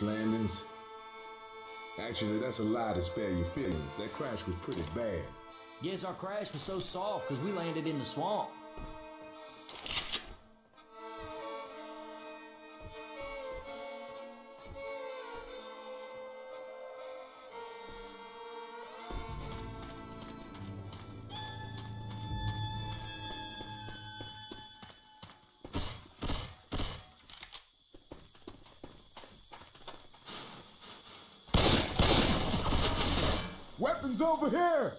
landings. Actually, that's a lie to spare your feelings. That crash was pretty bad. Yes, our crash was so soft because we landed in the swamp. Over here!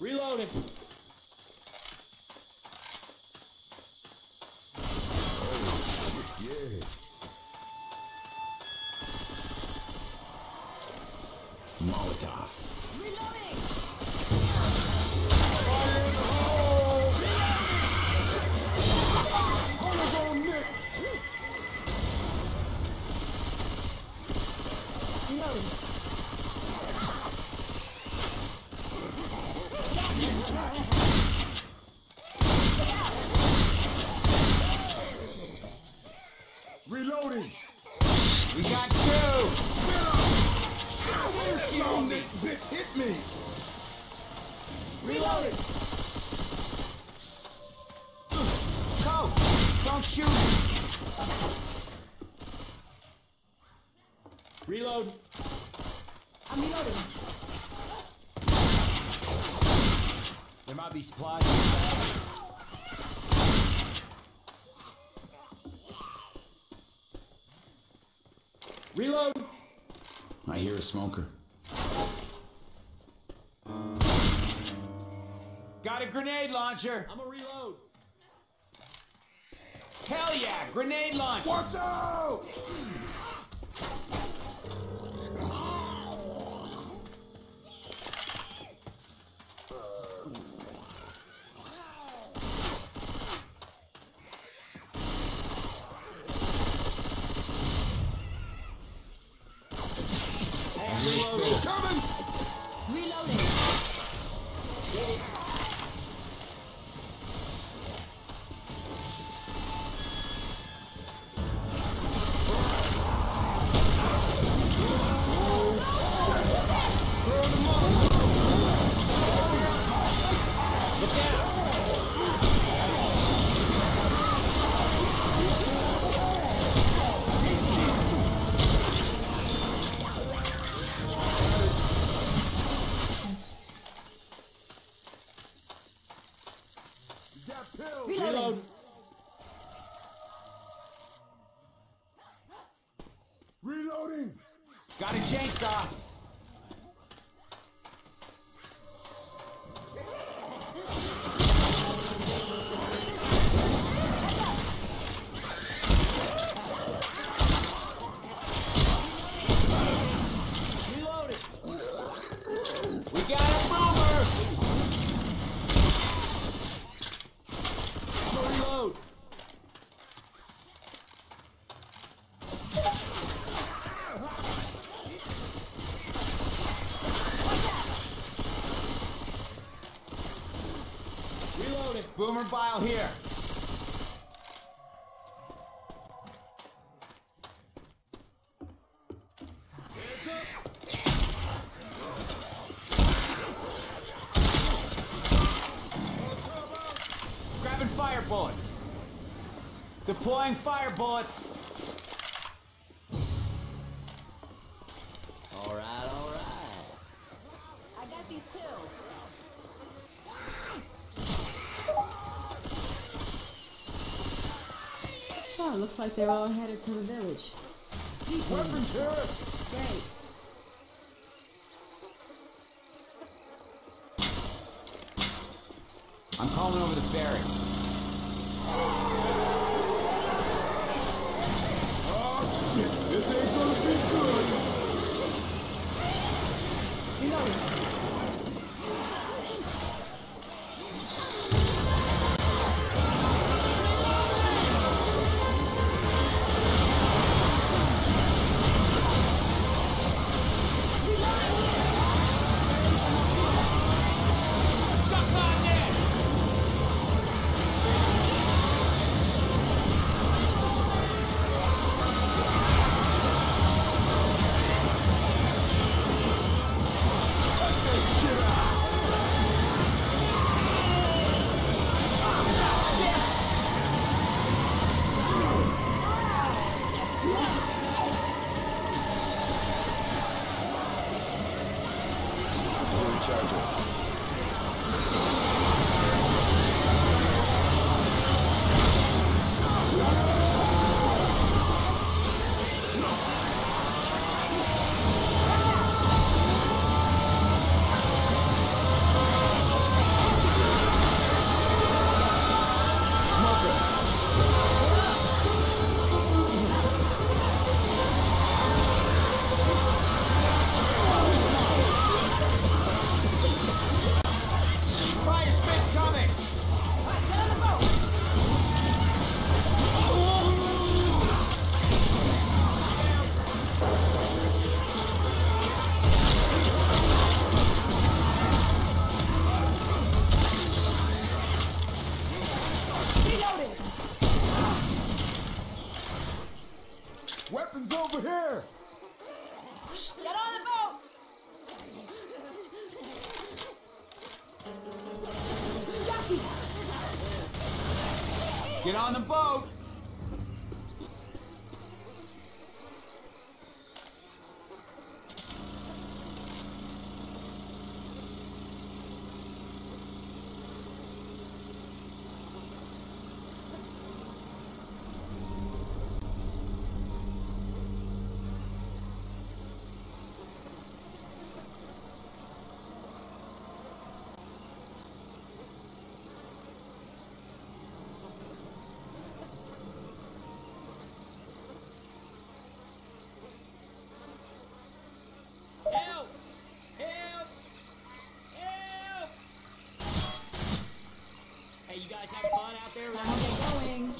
Reloading. Oh, yeah. Molotov. Reloading! Smoker. Got a grenade launcher! I'm a reload. Hell yeah! Grenade launcher! Watch out! Got a Reloading. Boomer here. Grabbing fire bullets. Deploying fire bullets. like they're all headed to the village. Keep weapons here! Great. I'm calling over the ferry.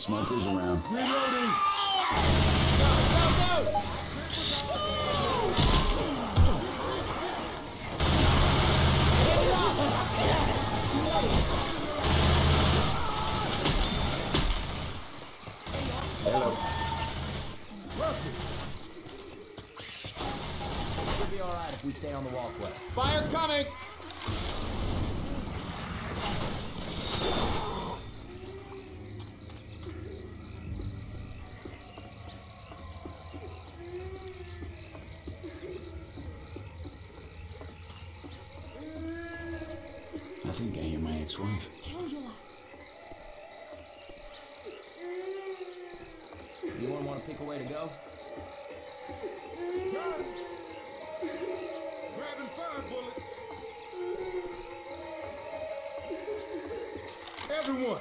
smokers around. Hello. Be alright if we stay on the walkway. Everyone,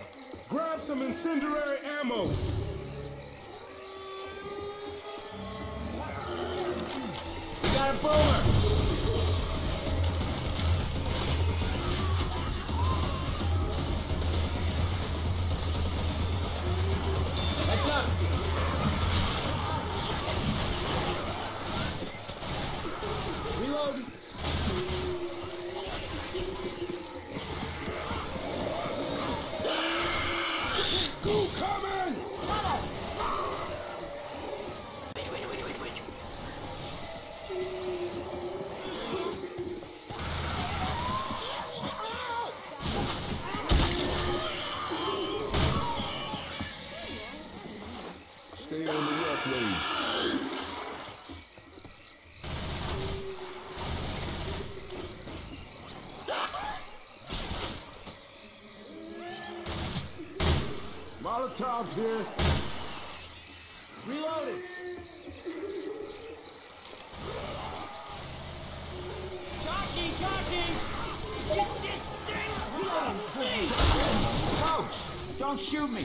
grab some incendiary ammo. Got a bowler.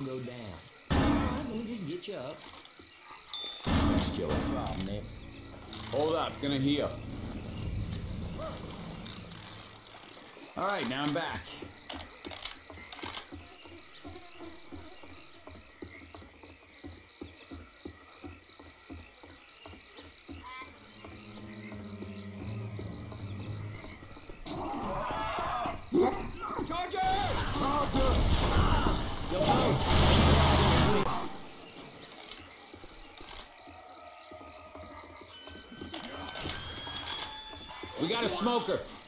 all go down. Alright, let me just get you up. Thanks, Joey. No problem, Nick. Hold up, gonna heal. Alright, now I'm back. Smoker.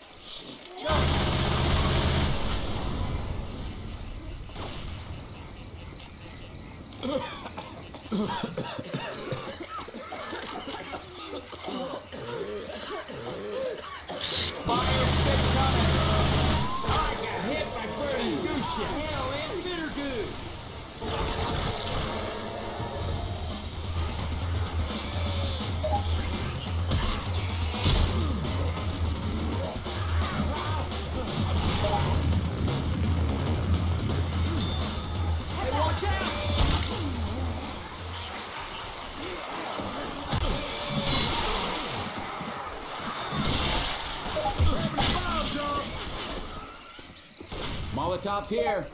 Molotov here.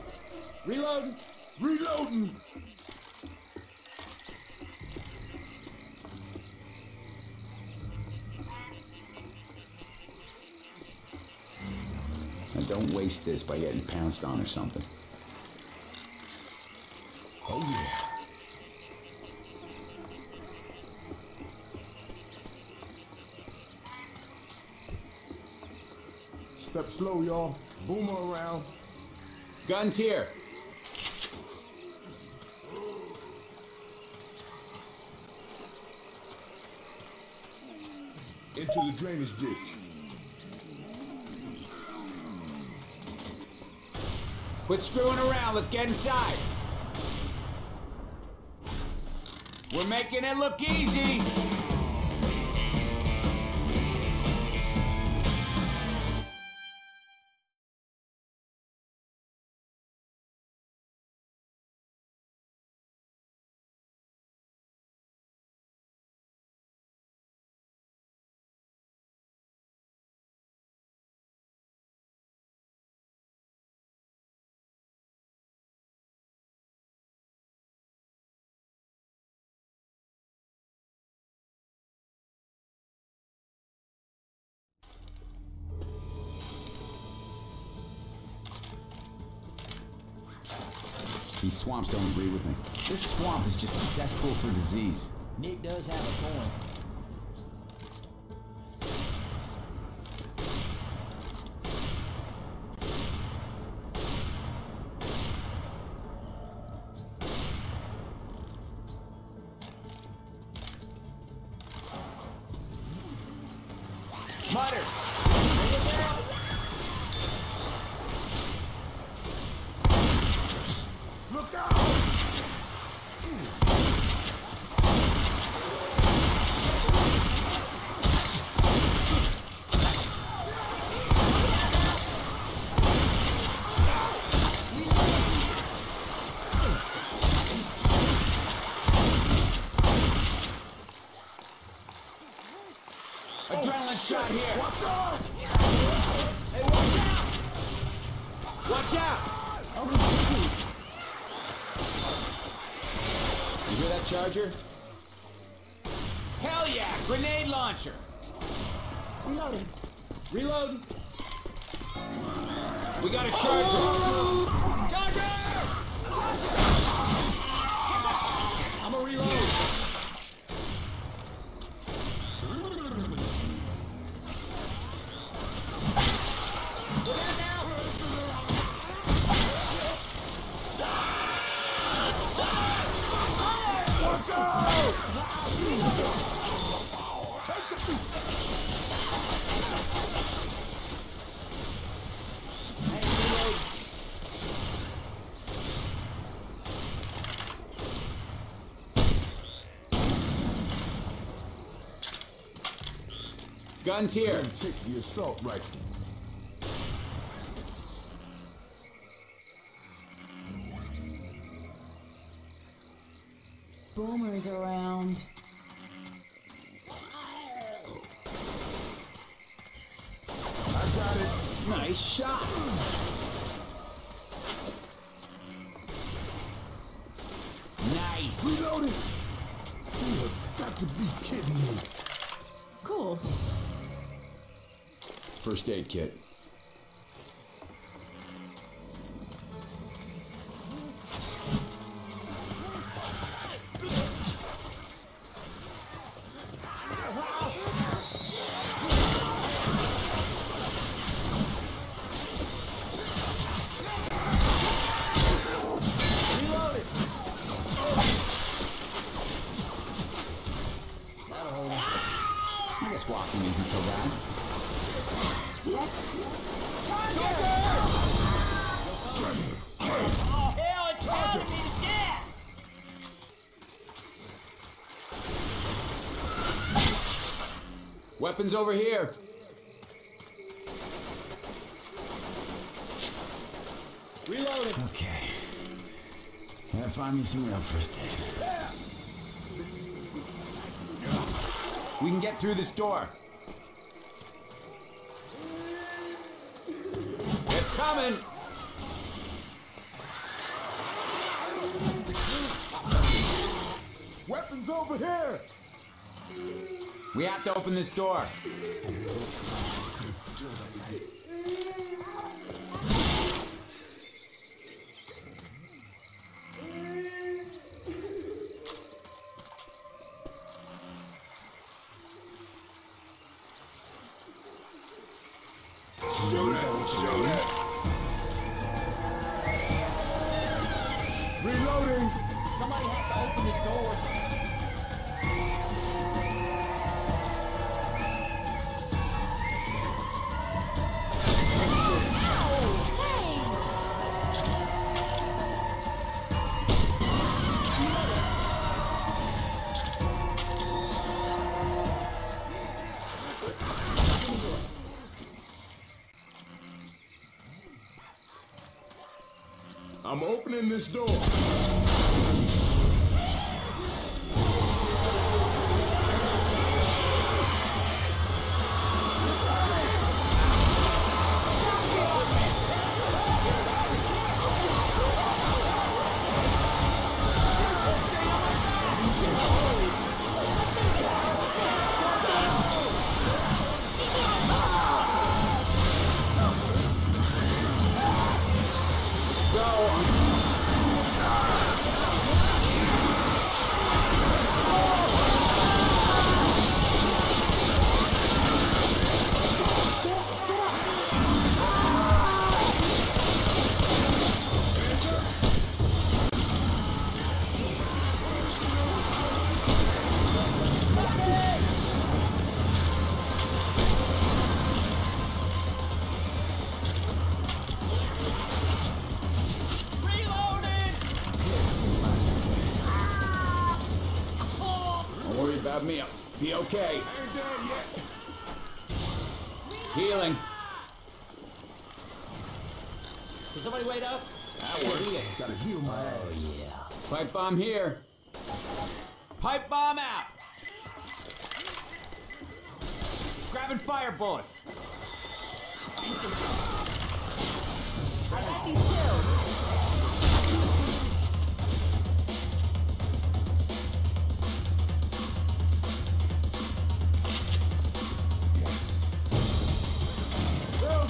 Reloading. Reloading! Now don't waste this by getting pounced on or something. Oh yeah. Step slow, y'all. Boomer around. Guns here. Into the drainage ditch. Quit screwing around. Let's get inside. We're making it look easy. These swamps don't agree with me. This swamp is just a cesspool for disease. Nick does have a point. Guns here. Take the assault rifle. I guess walking isn't so bad. Weapons over here. Reloading. Okay. Gotta find me some real first aid. We can get through this door. Coming. Weapons over here. We have to open this door. Opening this door. Healing. Can somebody wait up? That works. Gotta heal my ass. Oh, yeah. Pipe bomb here. Pipe bomb out. Grabbing fire bullets. I got these pills.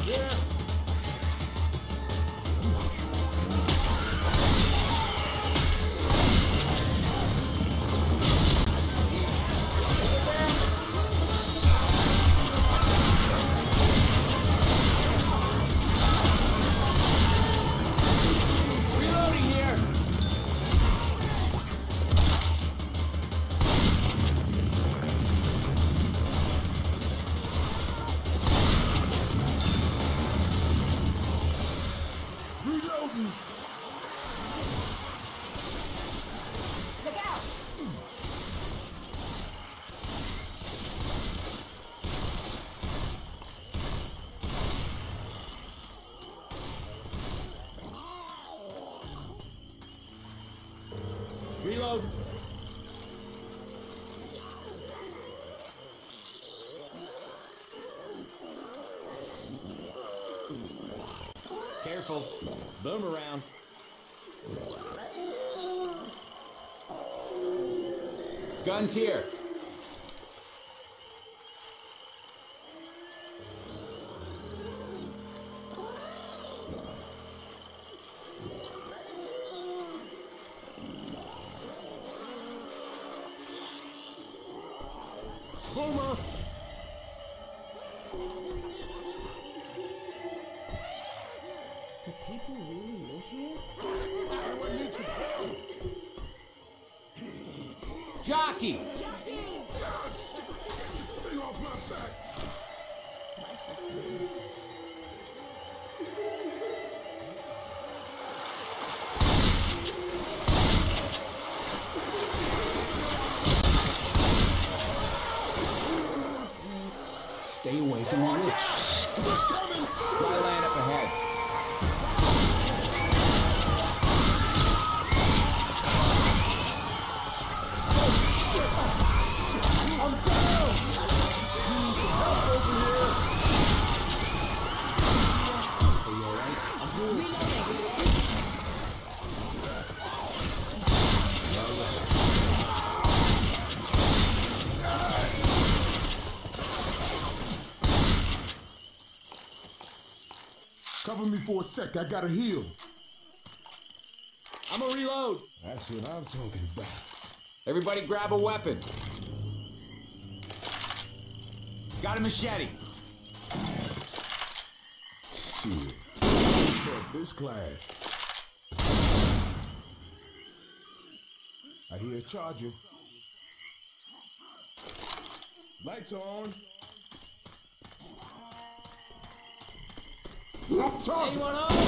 Go Careful. Boomerang. Guns here. Me for a sec. I gotta heal. I'm gonna reload. That's what I'm talking about. Everybody grab a weapon. Got a machete. Shit. Talk this class. I hear a charger. Lights on. Charger. Anyone home?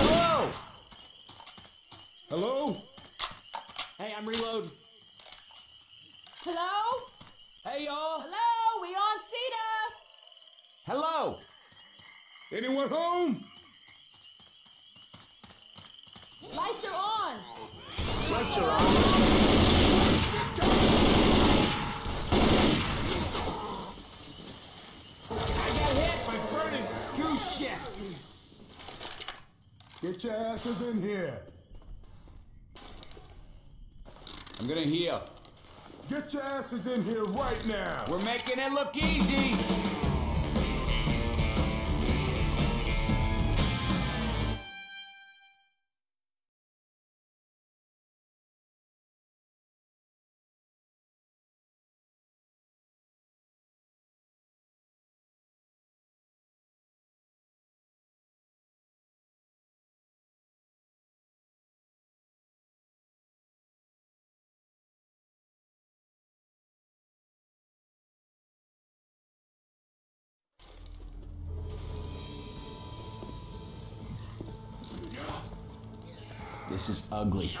Hello? Hello? Hey, I'm reloading. Hello? Hey, y'all. Hello? We on Cedar? Hello. Anyone home? Lights are on. Lights are on. I got hit by burning goose shit. Get your asses in here. I'm gonna heal. Get your asses in here right now. We're making it look easy. This is ugly.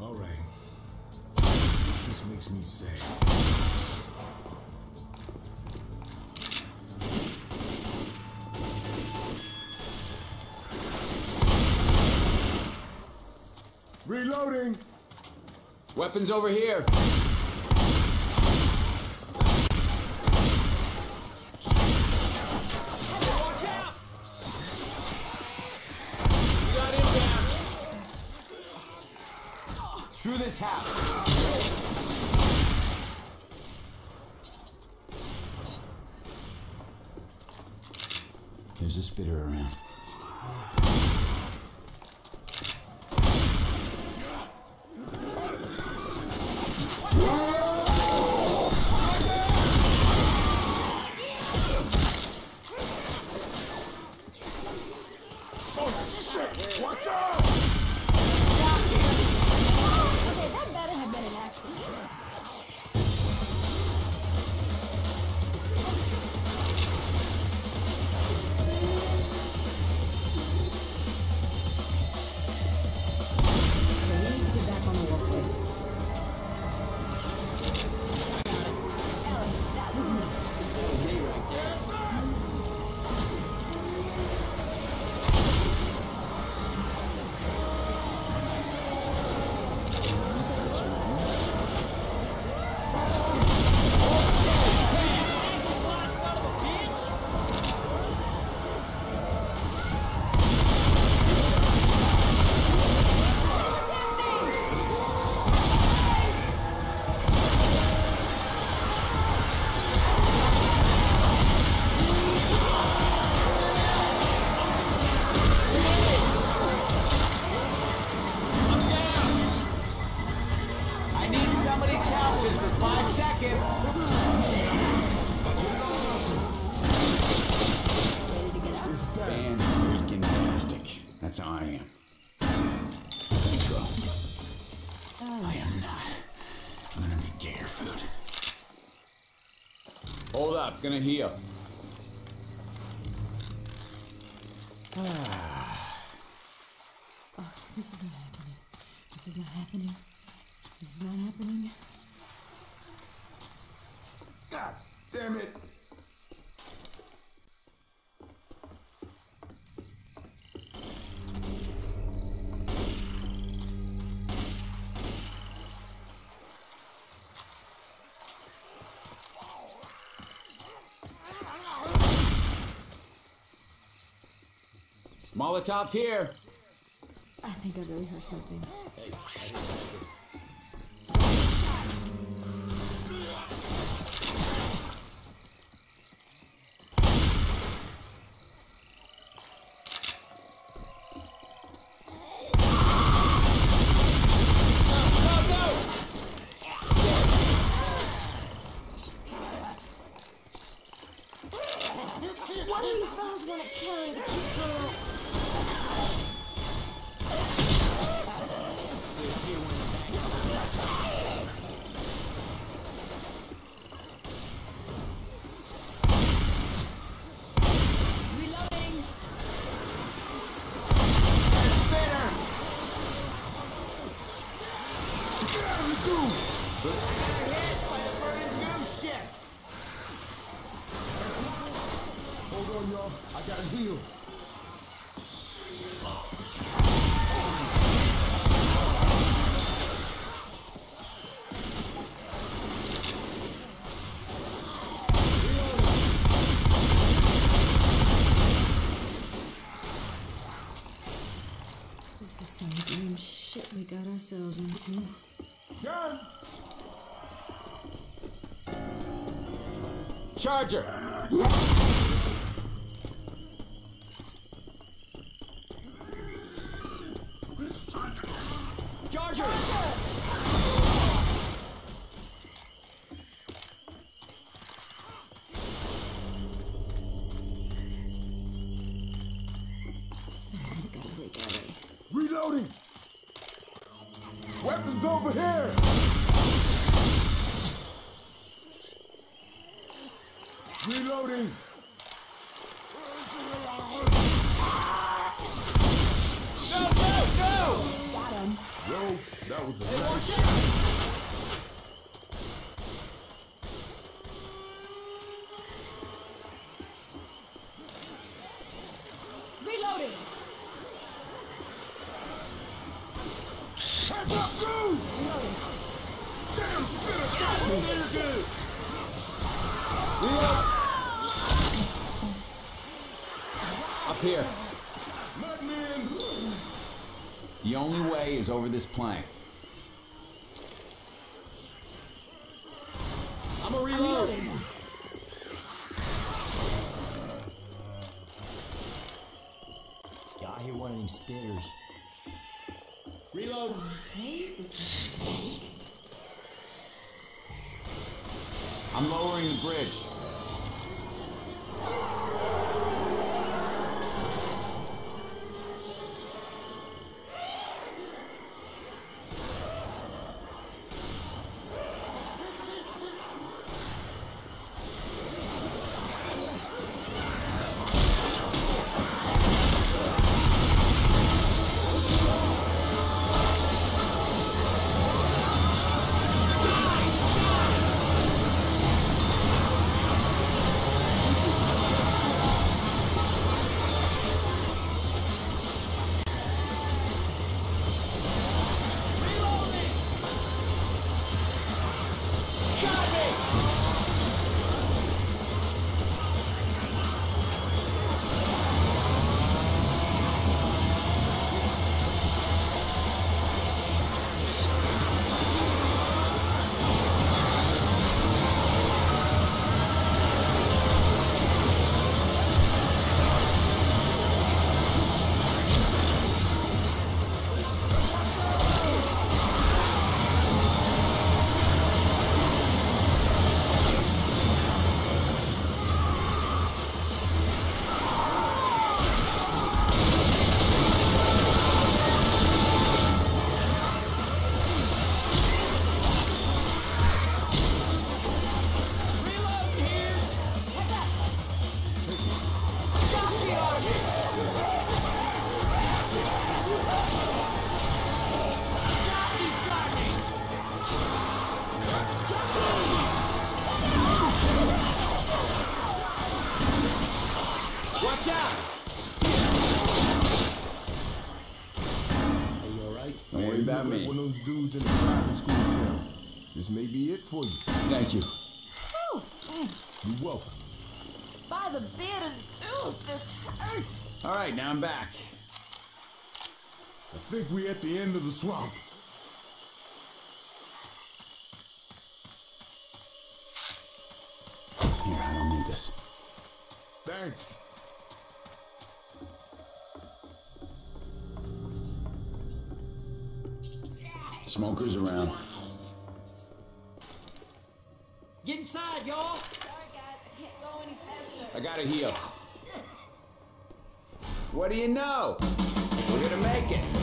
All right. This just makes me sad. Reloading. Weapons over here. I am not I'm gonna be gator food. Hold up, gonna heal. Ah. oh, this isn't happening. This is not happening. This is not happening. God damn it! Molotov's here. I think I really heard something. Hey, Charger. Up here. The only way is over this plank. Watch may be it for you. Thank you. Oh, thanks. You're welcome. By the beard of Zeus, this hurts. All right, now I'm back. I think we're at the end of the swamp. Here, I don't need this. Thanks. Smokers around. Get inside, y'all! Sorry, guys, I can't go any faster. I gotta heal. What do you know? We're gonna make it.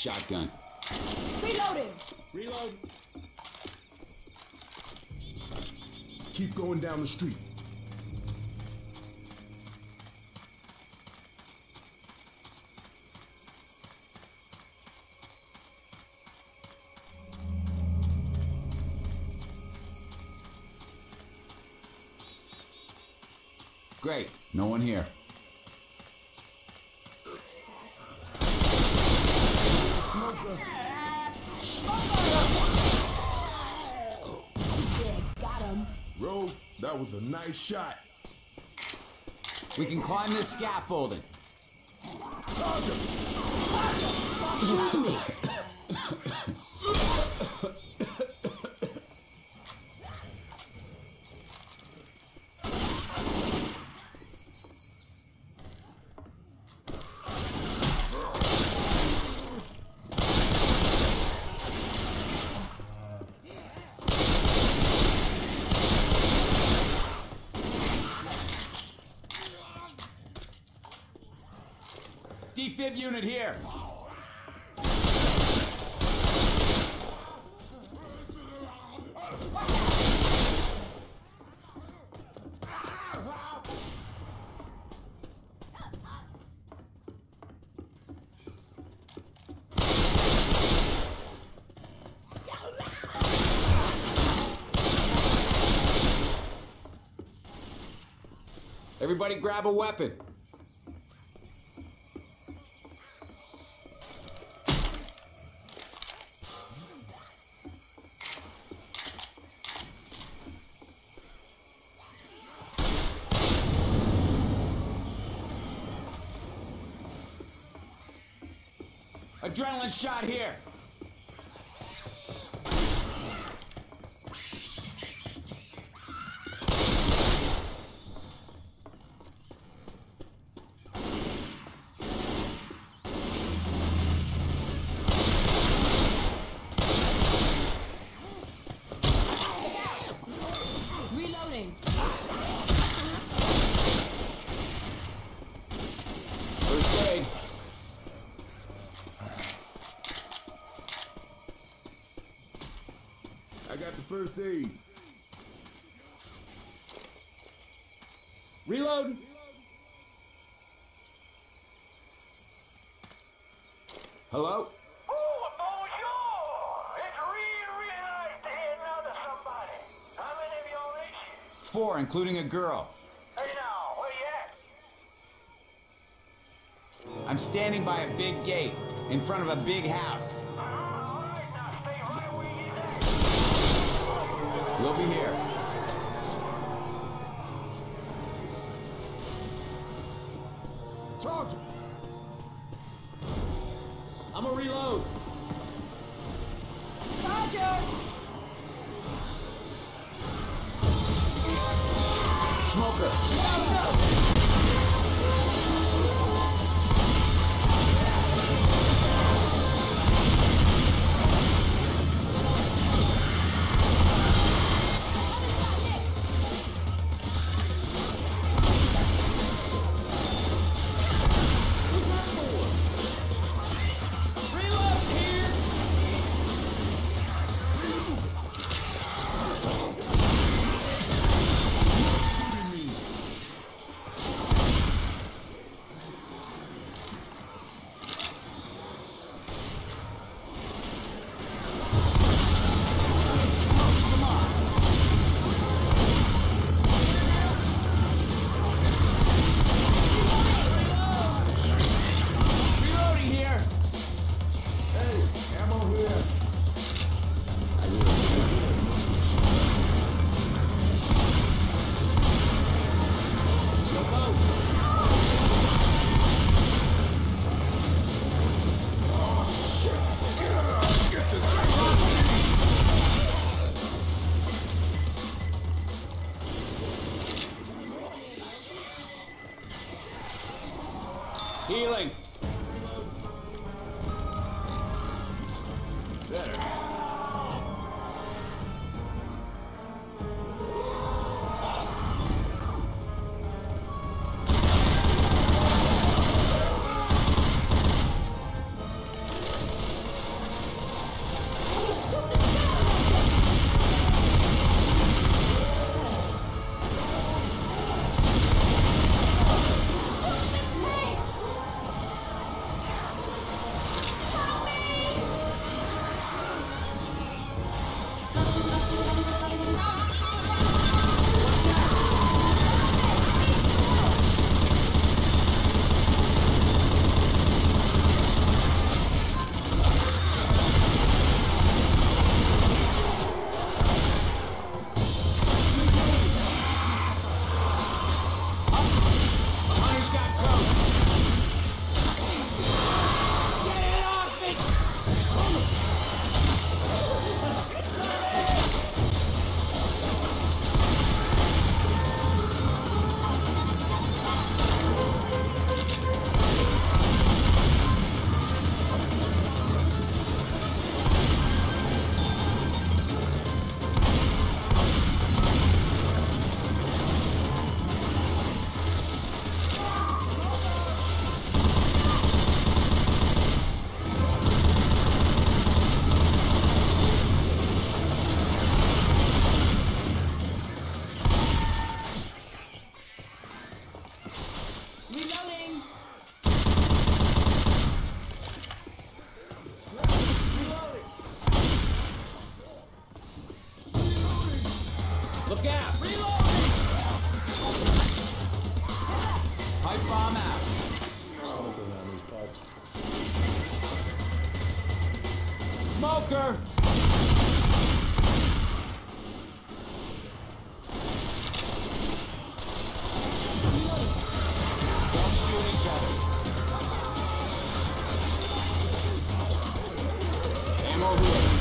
Shotgun. Reloading! Reload. Keep going down the street. Great. No one here. That was a nice shot. We can climb this scaffolding. Shoot me! Everybody grab a weapon. Adrenaline shot here. Reloading! First aid. I got the first aid. Reload. Hello? Oh, oh bonjour! It's really, really nice to hear another somebody. How many of y'all is you? Four, including a girl. Hey now, where you at? I'm standing by a big gate in front of a big house. Uh-huh, all right, now stay right where you at. We'll be here. Ammo here.